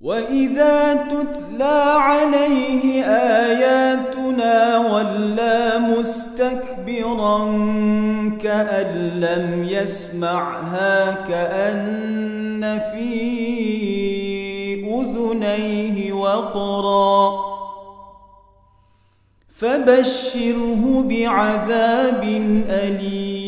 وإذا تتلى عليه آياتنا ولا مستكبرا كأن لم يسمعها كأن في أذنيه وقرا فبشره بعذاب أليم